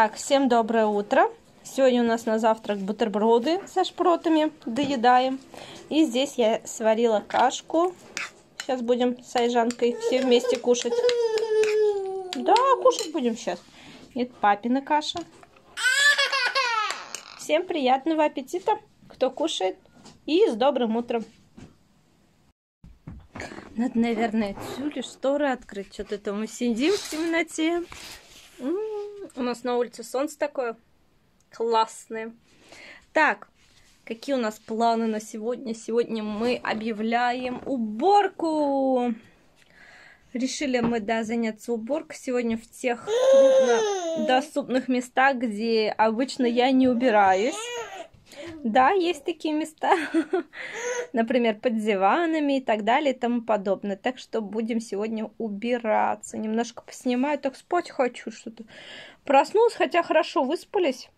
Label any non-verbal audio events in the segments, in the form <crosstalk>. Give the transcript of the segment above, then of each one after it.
Так, всем доброе утро. Сегодня у нас на завтрак бутерброды со шпротами доедаем. И здесь я сварила кашку. Сейчас будем с Айжанкой все вместе кушать. Да, кушать будем сейчас. Это папина каша. Всем приятного аппетита, кто кушает. И с добрым утром. Надо, наверное, тюли шторы открыть. Что-то мы сидим в темноте. У нас на улице солнце такое классное. Так, какие у нас планы на сегодня? Сегодня мы объявляем уборку. Решили мы, да, заняться уборкой сегодня в тех доступных местах, где обычно я не убираюсь. Да, есть такие места, <laughs> например, под диванами и так далее и тому подобное. Так что будем сегодня убираться. Немножко поснимаю, так спать хочу что-то. Проснулась, хотя хорошо выспались.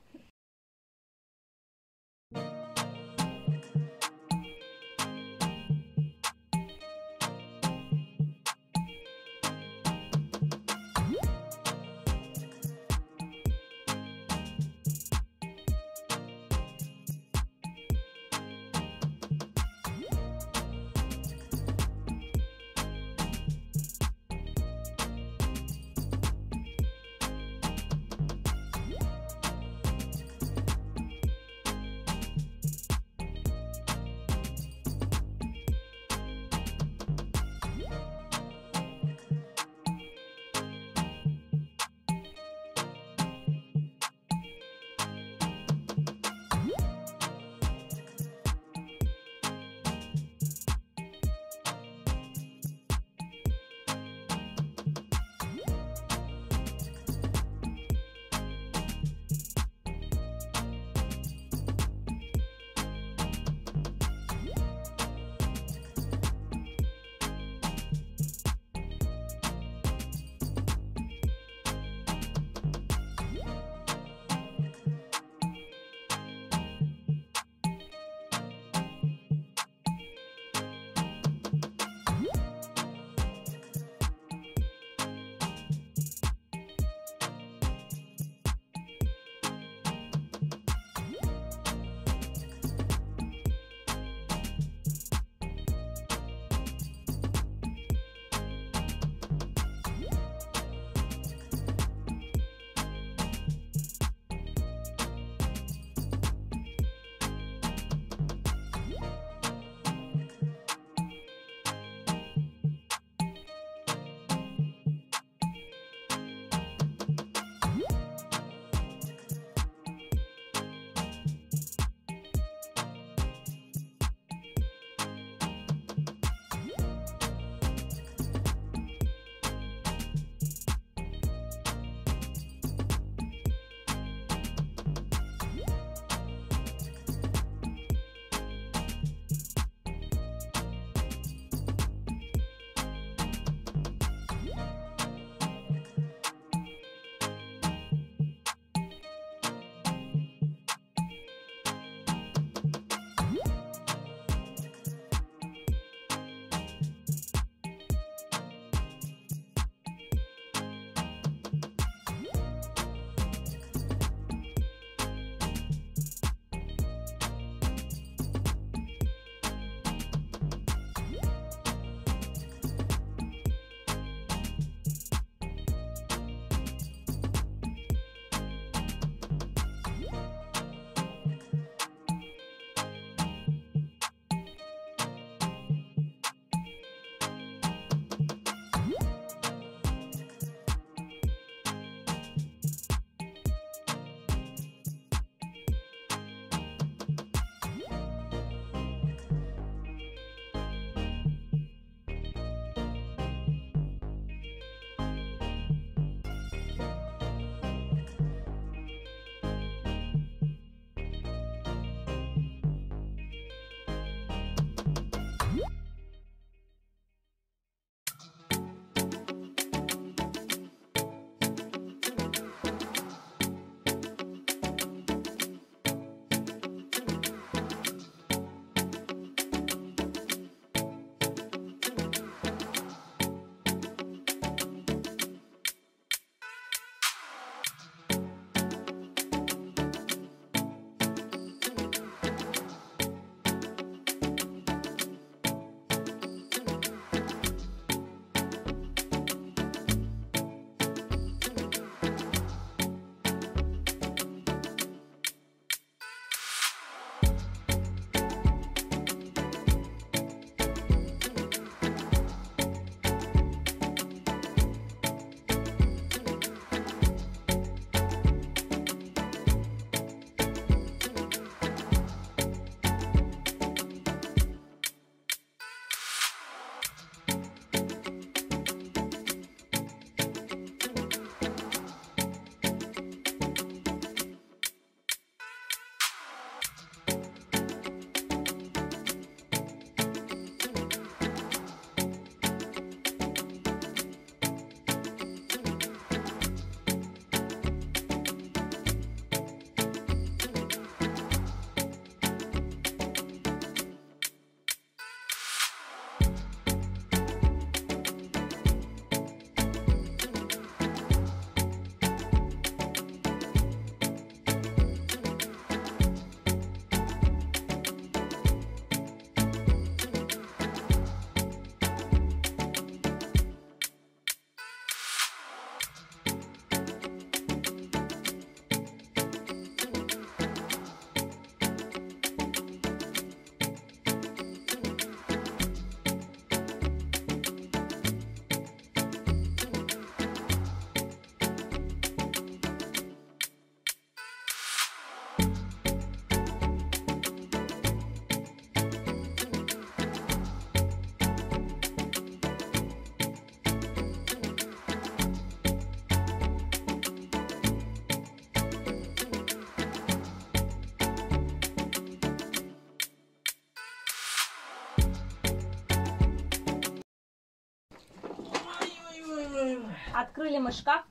Открыли мы шкаф.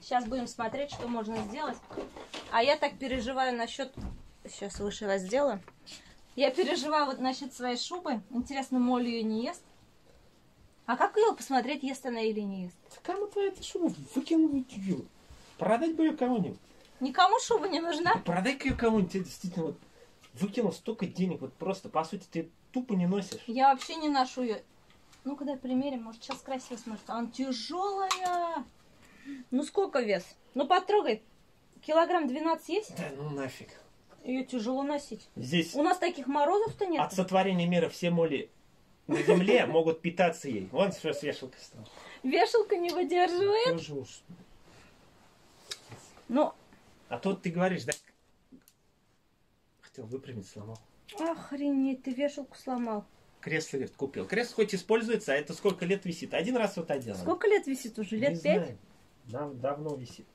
Сейчас будем смотреть, что можно сделать. А я так переживаю насчет... Сейчас выше вас сделаю. Я переживаю вот насчет своей шубы. Интересно, Молли ее не ест? А как ее посмотреть, ест она или не ест? Кому твоя эта шуба? Выкинуть ее. Продать бы ее кому-нибудь. Никому шуба не нужна? Продай-ка ее кому-нибудь. Ты действительно вот выкинул столько денег. Вот просто, по сути, ты тупо не носишь. Я вообще не ношу ее. Ну-ка, дай примерим. Может, сейчас красиво смотрится. Она тяжелая. Ну, сколько вес? Ну, потрогай. Килограмм 12 есть? Да ну нафиг. Ее тяжело носить. Здесь У нас таких морозов-то нет. от сотворения мира все моли на земле <laughs> могут питаться ей. Вон что с вешалкой стало. Вешалка не выдерживает. Тоже уж. Ну, А тут ты говоришь, да? Хотел выпрямить, сломал. охренеть, ты вешалку сломал. Кресло, говорит, купил. Кресло хоть используется, а это сколько лет висит? Один раз вот один. Сколько лет висит уже? Лет Не пять? знаю. Дав- давно висит,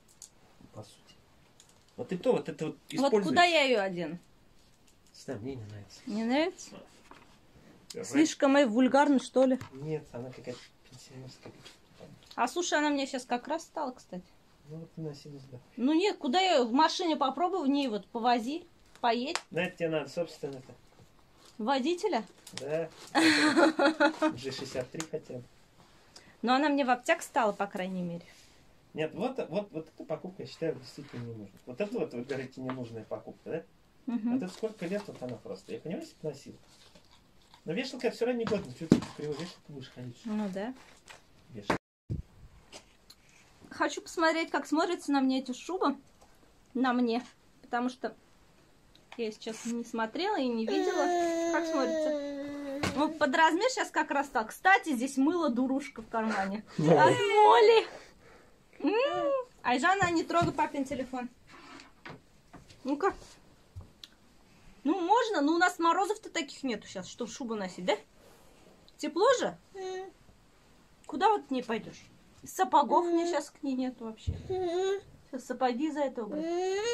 по сути. Вот и то, вот это вот Вот используется. куда я ее одену? Да, мне не нравится. Не нравится? Слишком и вульгарно, что ли? Нет, она какая-то пенсионерская. А слушай, она мне сейчас как раз стала, кстати. Ну вот и носи да. Ну нет, куда я в машине попробуй в ней вот повози, поедь. На это тебе надо, собственно-то. Водителя. Да. G63 хотя бы. Но она мне в аптек стала, по крайней мере. Нет, вот, вот, вот эта покупка, я считаю, действительно не нужна. Вот это вот, вы говорите, ненужная покупка, да? Мгм. Вот это сколько лет вот она просто. Я понимаю, если бы носил. Но вешалка все равно не годна. Что ты криво вешалку будешь ходить? Ну да. Вешалка. Хочу посмотреть, как смотрится на мне эти шубы. На мне. Потому что я сейчас не смотрела и не видела, как смотрится. Ну, под размер сейчас как раз так. Кстати, здесь мыло дурушка в кармане. От Моли. М. Айжана, не трогай папин телефон. Ну-ка. Ну, можно, но у нас морозов-то таких нету сейчас, чтобы шубу носить, да? Тепло же? Куда вот к ней пойдешь? Сапогов мне сейчас к ней нету вообще. Сейчас сапоги за это убрать.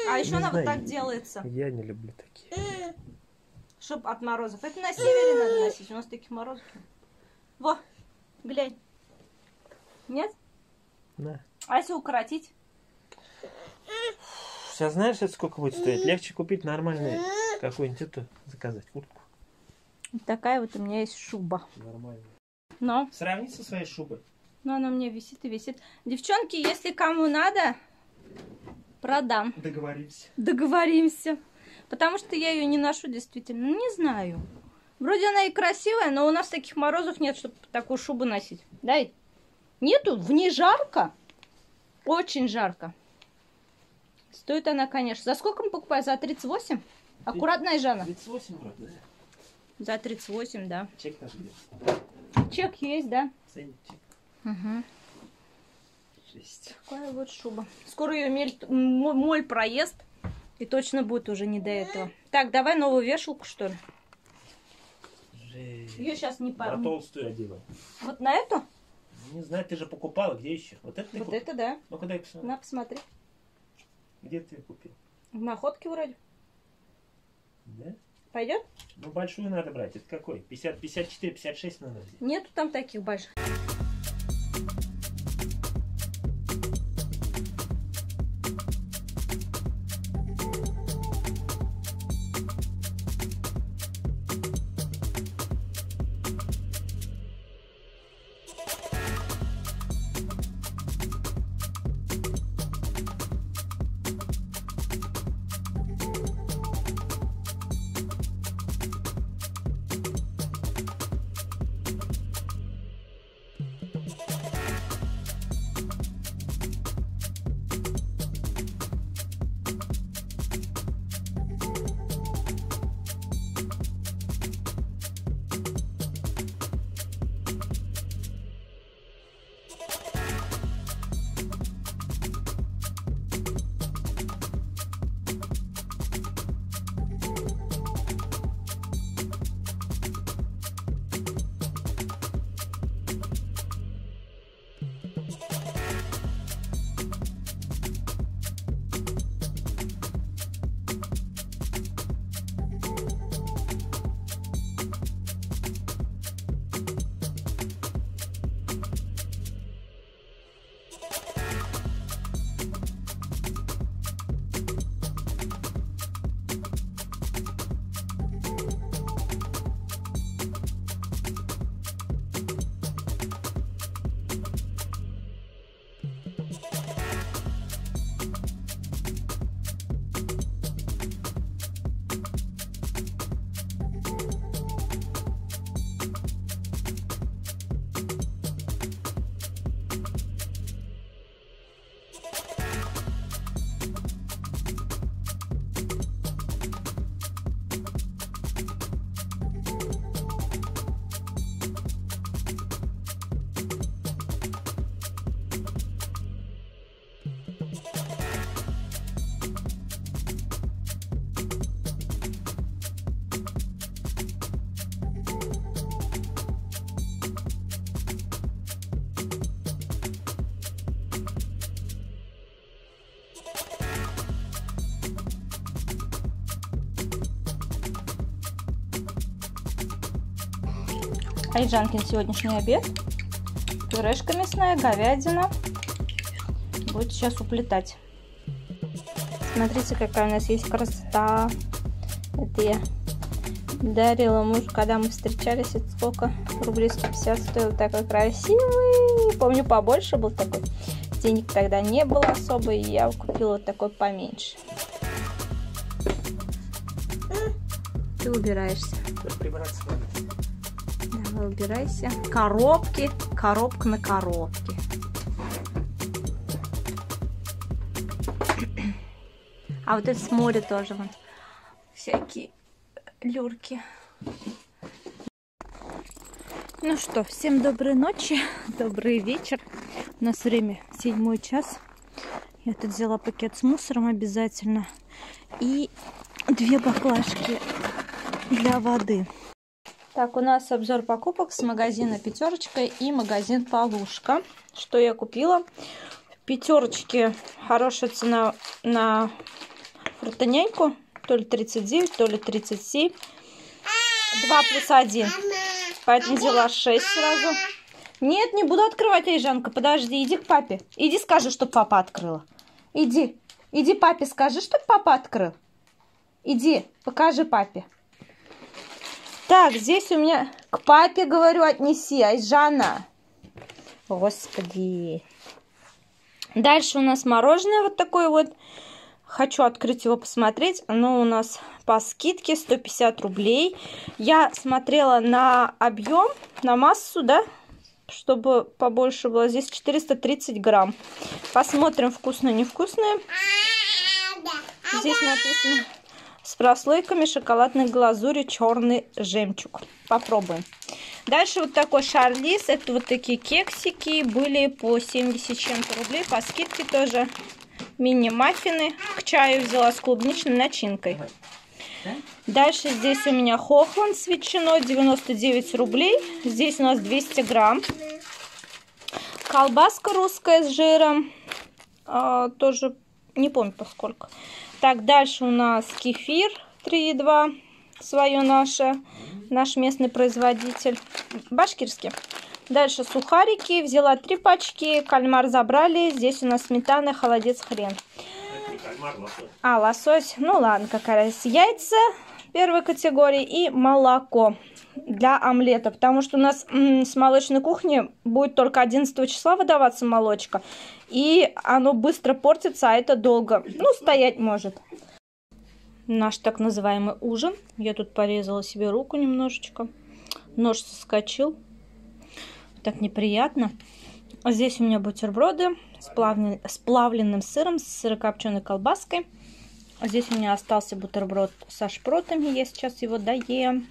А еще Не она вот так делается, Я не люблю такие. Чтоб от морозов. Это на севере надо носить, у нас таких морозов нет. Во, глянь. Нет? На. А если укоротить? Сейчас знаешь, это сколько будет стоить? Легче купить нормальный какой-нибудь эту, заказать куртку. Вот такая вот у меня есть шуба. Нормально. Но, Сравни со своей шубой. но она у меня висит и висит. Девчонки, если кому надо, продам. Договорились. Договоримся. Потому что я ее не ношу действительно. Ну, Не знаю. Вроде она и красивая, но у нас таких морозов нет, чтобы такую шубу носить. Дай. Нету, в ней жарко. Очень жарко. Стоит она, конечно. За сколько мы покупаем? За 38? Аккуратная Жанна. 38 вроде, да? За 38, да. Чек наш где? Чек есть, да? Ценник чек. Угу. Жесть. Такая вот шуба. Скоро ее мель... моль проезд. И точно будет уже не до этого. Так, давай новую вешалку, что ли? Жесть. Ее сейчас не На пойму. толстую одела. Вот на эту? Не знаю, ты же покупала, где еще? Вот это ты Вот это да. Ну-ка дай посмотрю. На, посмотри. Где ты ее купил? В находке вроде. Да? Пойдет? Ну, большую надо брать. Это какой? 50, 54, 56 надо взять. Нету там таких больших. Айжанкин сегодняшний обед. Пюрешка мясная, говядина. Будет сейчас уплетать. Смотрите, какая у нас есть красота. Это я дарила мужу, когда мы встречались. Это сколько? Рублей 150 стоил. Такой красивый. Помню, побольше был такой. Денег тогда не было особо, и я купила вот такой поменьше. Ты убираешься. Прибраться убирайся. Коробки. Коробка на коробке. А вот это с моря тоже вон. Всякие люрки. Ну что, всем доброй ночи, <laughs> добрый вечер. У нас время седьмой час. Я тут взяла пакет с мусором обязательно. И две баклажки для воды. Так, у нас обзор покупок с магазина Пятерочка и магазин Полушка. Что я купила? В Пятерочке хорошая цена на фрутоняньку. То ли 39, то ли 37. 2 плюс 1. Поэтому взяла 6 сразу. Нет, не буду открывать, Айжанка. Подожди, иди к папе. Иди скажи, что папа открыла. Иди. Иди папе скажи, что папа открыл. Иди, покажи папе. Так, здесь у меня к папе, говорю, отнеси, Айжана. Господи. Дальше у нас мороженое вот такое вот. Хочу открыть его, посмотреть. Оно у нас по скидке 150 рублей. Я смотрела на объем, на массу, да, чтобы побольше было. Здесь 430 грамм. Посмотрим, вкусное, невкусное. Здесь написано с прослойками шоколадной глазури черный жемчуг. Попробуем. Дальше вот такой шарлиз. Это вот такие кексики. Были по 70 чем-то рублей. По скидке тоже мини-маффины. К чаю взяла с клубничной начинкой. Дальше здесь у меня хохланд с ветчиной. 99 рублей. Здесь у нас 200 грамм. Колбаска русская с жиром. А, тоже не помню поскольку. Так, дальше у нас кефир 3,2. Свое наше. Наш местный производитель. Башкирский. Дальше сухарики. Взяла три пачки. Кальмар забрали. Здесь у нас сметана, холодец, хрен. А, лосось. Ну ладно, какая разница. Яйца первой категории и молоко для омлета. Потому что у нас с молочной кухни будет только 11 числа выдаваться молочка. И оно быстро портится, а это долго. Ну, стоять может. Наш так называемый ужин. Я тут порезала себе руку немножечко. Нож соскочил. Так неприятно. Здесь у меня бутерброды с, плавлен... с плавленным сыром, с сырокопченой колбаской. А здесь у меня остался бутерброд со шпротами. Я сейчас его доем.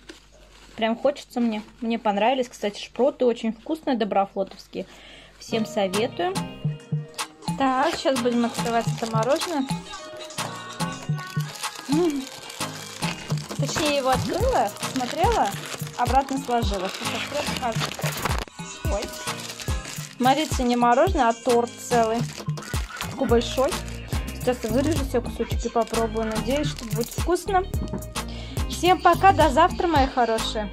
Прям хочется мне. Мне понравились, кстати, шпроты очень вкусные, доброфлотовские. Всем советую. Так, сейчас будем открывать это мороженое. М -м. Точнее, его открыла, смотрела, обратно сложила. Сейчас. Ой. Смотрите, не мороженое, а торт целый. Такой большой. Сейчас вырежу все кусочки, попробую. Надеюсь, что будет вкусно. Всем пока, до завтра, мои хорошие.